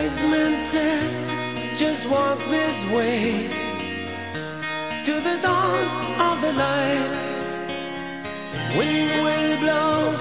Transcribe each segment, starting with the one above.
wise man said, just walk this way to the dawn of the light. The wind will blow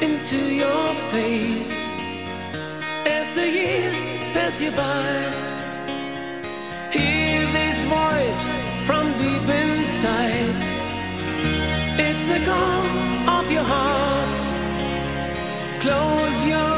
into your face as the years pass you by. Hear this voice from deep inside. It's the call of your heart. Close your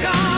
music.